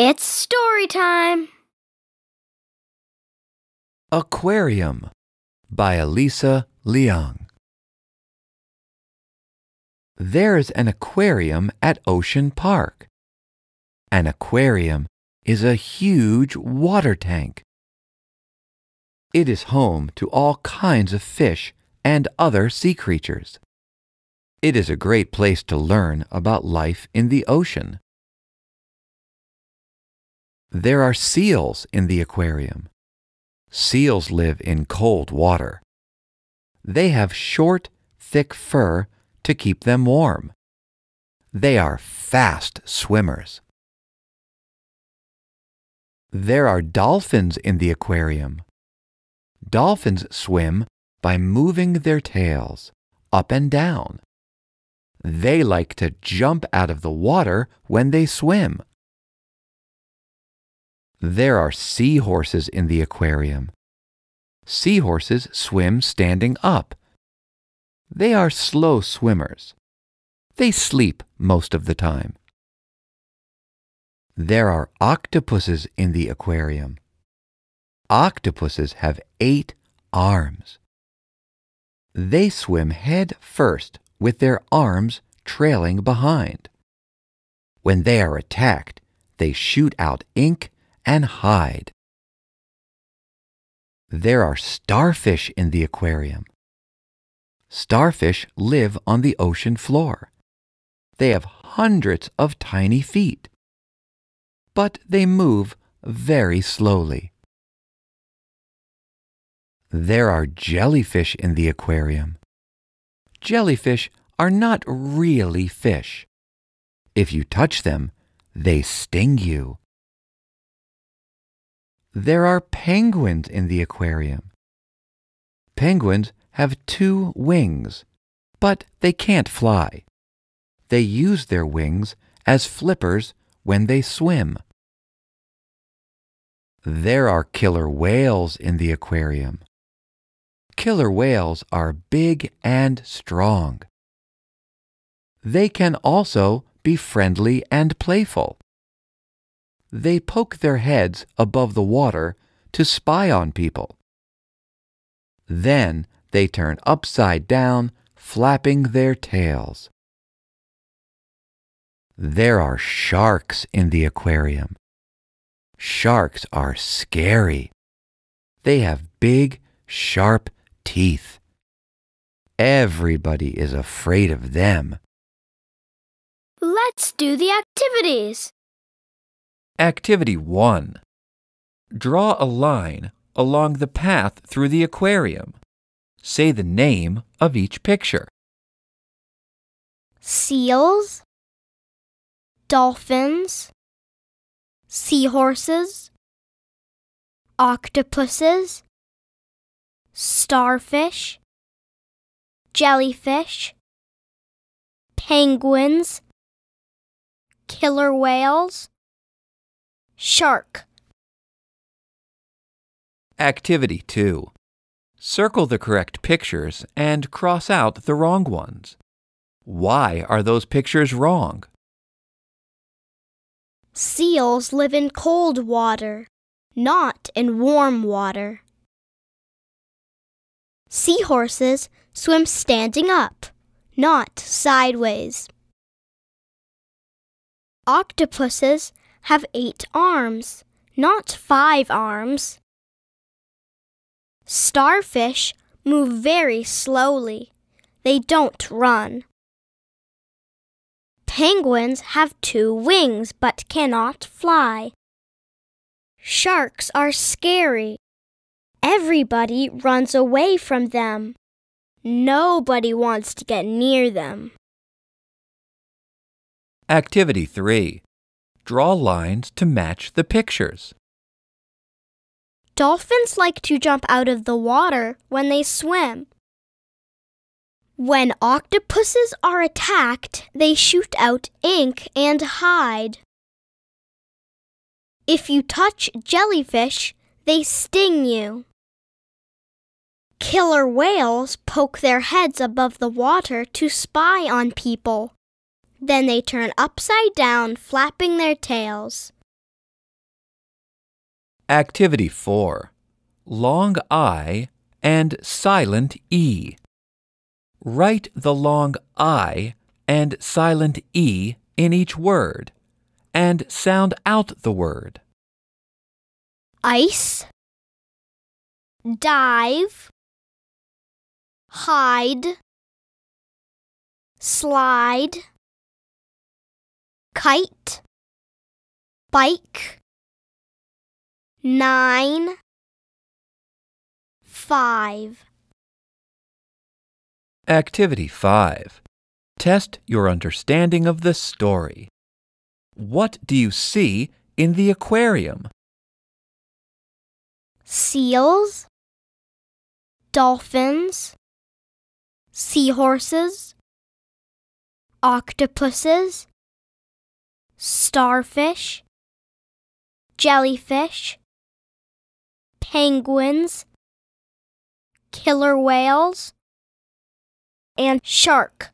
It's story time. Aquarium by Alyssa Liang. There's an aquarium at Ocean Park. An aquarium is a huge water tank. It is home to all kinds of fish and other sea creatures. It is a great place to learn about life in the ocean. There are seals in the aquarium. Seals live in cold water. They have short, thick fur to keep them warm. They are fast swimmers. There are dolphins in the aquarium. Dolphins swim by moving their tails up and down. They like to jump out of the water when they swim. There are seahorses in the aquarium. Seahorses swim standing up. They are slow swimmers. They sleep most of the time. There are octopuses in the aquarium. Octopuses have eight arms. They swim head first with their arms trailing behind. When they are attacked, they shoot out ink and hide. There are starfish in the aquarium. Starfish live on the ocean floor. They have hundreds of tiny feet, but they move very slowly. There are jellyfish in the aquarium. Jellyfish are not really fish. If you touch them, they sting you. There are penguins in the aquarium. Penguins have two wings, but they can't fly. They use their wings as flippers when they swim. There are killer whales in the aquarium. Killer whales are big and strong. They can also be friendly and playful. They poke their heads above the water to spy on people. Then they turn upside down, flapping their tails. There are sharks in the aquarium. Sharks are scary. They have big, sharp teeth. Everybody is afraid of them. Let's do the activities. Activity 1 Draw a line along the path through the aquarium. Say the name of each picture. Seals, dolphins, seahorses, octopuses, starfish, jellyfish, penguins, killer whales, shark. Activity 2 Circle the correct pictures and cross out the wrong ones. Why are those pictures wrong? Seals live in cold water, not in warm water. Seahorses swim standing up, not sideways. Octopuses have eight arms, not five arms. Starfish move very slowly. They don't run. Penguins have two wings but cannot fly. Sharks are scary. Everybody runs away from them. Nobody wants to get near them. Activity 3 Draw lines to match the pictures. Dolphins like to jump out of the water when they swim. When octopuses are attacked, they shoot out ink and hide. If you touch jellyfish, they sting you. Killer whales poke their heads above the water to spy on people. Then they turn upside down, flapping their tails. Activity 4 Long I and silent E. Write the long I and silent E in each word and sound out the word. Ice, dive, hide, slide, kite, bike, nine, five. Activity 5 Test your understanding of the story. What do you see in the aquarium? seals, dolphins, seahorses, octopuses, starfish, jellyfish, penguins, killer whales, and shark.